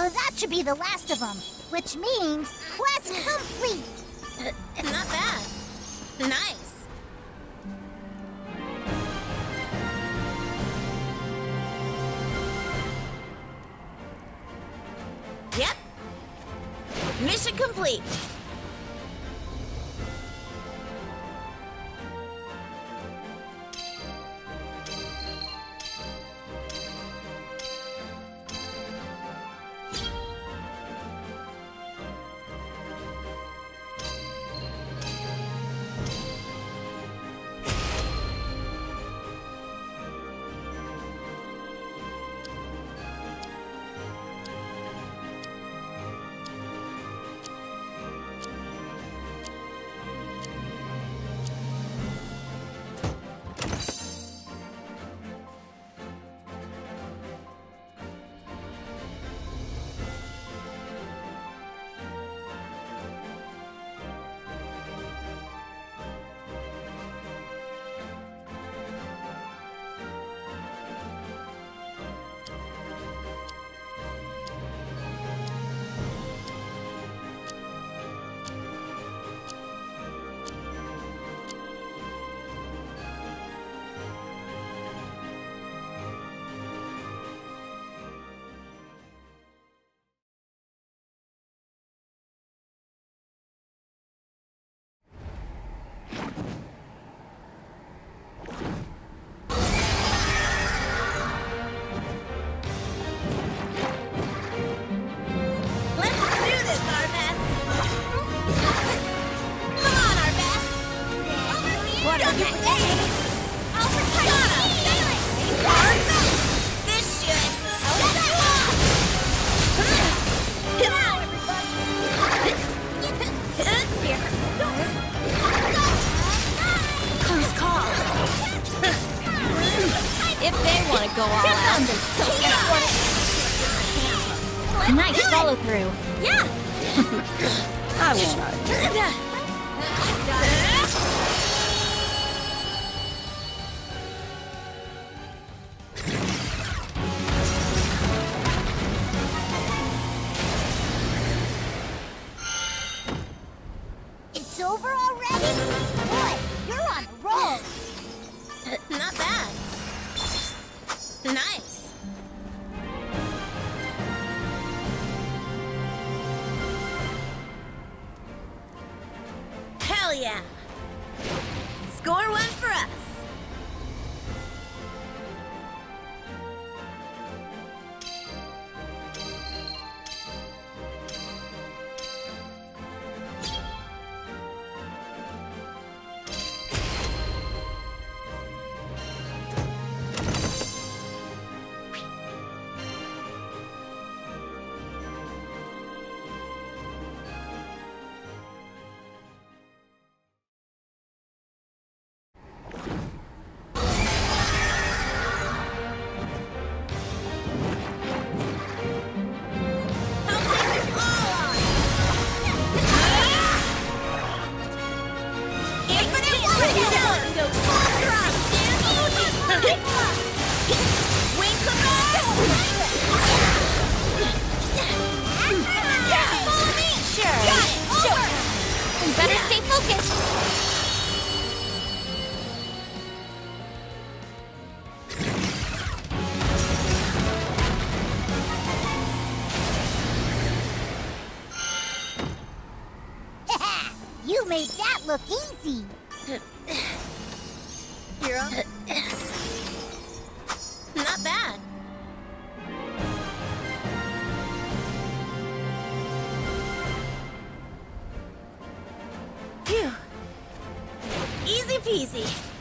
Oh, that should be the last of them, which means Yep. Mission complete. Go all out, then so it! Nice follow through. Yeah! I won't. It's over already? Made that look easy. You're. Not bad. Phew. Easy peasy.